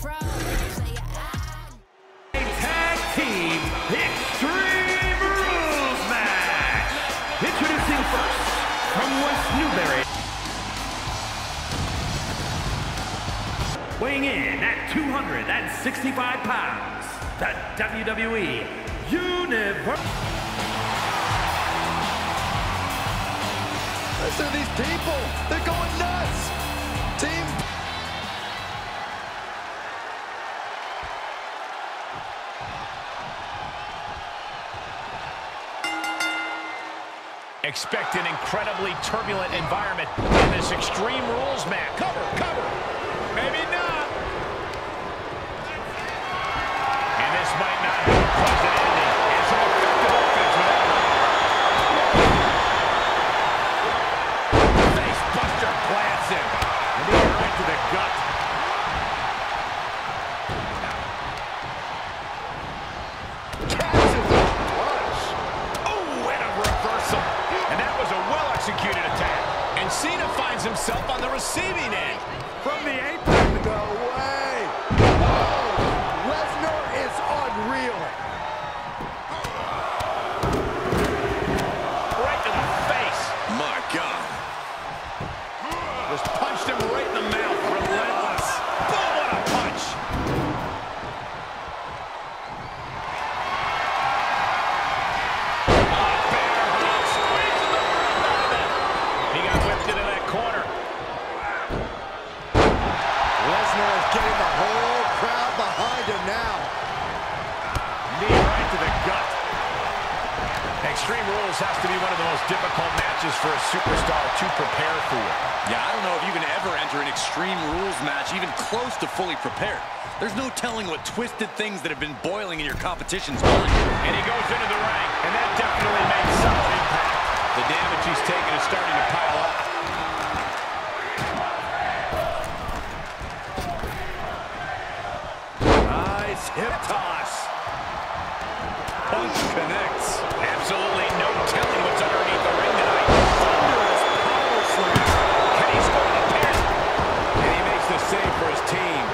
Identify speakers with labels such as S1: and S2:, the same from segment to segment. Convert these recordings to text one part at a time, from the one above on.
S1: Tag Team Extreme Rules Match. Introducing first, from West Newbury. Weighing in at 265 pounds, the WWE Universe.
S2: Listen to these people. They're going nuts. Team.
S3: Expect an incredibly turbulent environment in this Extreme Rules match. Cover, cover. Maybe not. Cena finds himself on the receiving end.
S2: From the apron. No way. Whoa. Lesnar is unreal.
S3: Right to the face.
S2: My God.
S3: Just punched him right in the mouth.
S2: The whole crowd behind him now.
S3: Knee right to the gut. Extreme Rules has to be one of the most difficult matches for a superstar to prepare for.
S4: Yeah, I don't know if you can ever enter an Extreme Rules match even close to fully prepared. There's no telling what twisted things that have been boiling in your competition's mind.
S3: And he goes into the ring, and that definitely makes solid impact. The damage he's taken is starting to pile up.
S2: Hip toss.
S3: Punch connects. Absolutely no telling what's underneath the ring tonight.
S2: Thunderous power slam.
S3: Can he score the pin? And he makes the save for his team.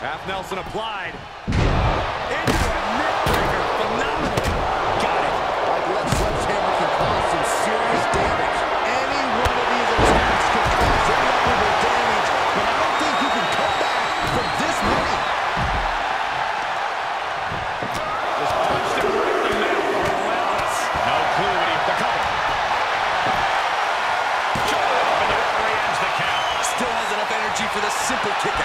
S2: Half Nelson applied. Into
S4: kick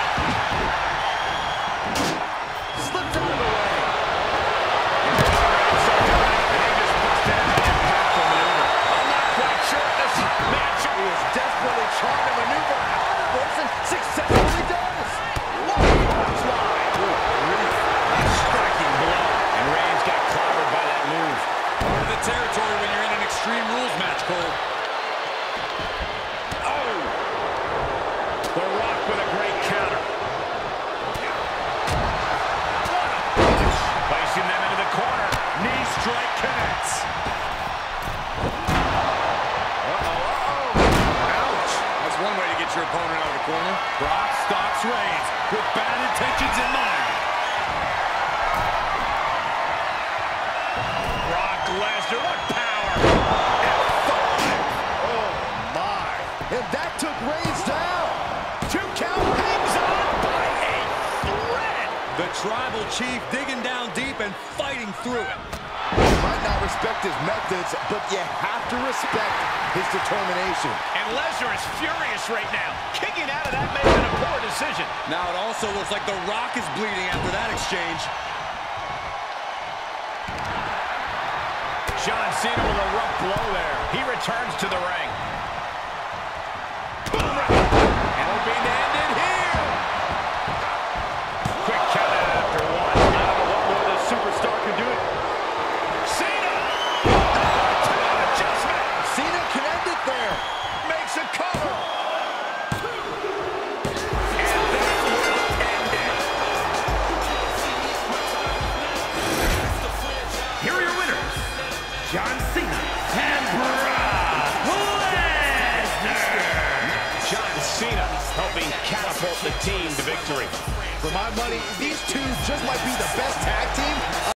S3: corner. Brock stops Reigns with bad intentions in mind. Brock Lesnar, what power!
S2: Oh, my. And that took Reigns down.
S3: Two count hangs on by a thread.
S4: The Tribal Chief digging down deep and fighting through it.
S2: You might not respect his methods, but you have to respect his determination.
S3: And Lesnar is furious right now. Kicking out of that may have been a poor decision.
S4: Now it also looks like The Rock is bleeding after that exchange.
S3: John Cena with a rough blow there. He returns to the ring. and catapult the team to victory.
S2: For my money, these two just might be the best tag team.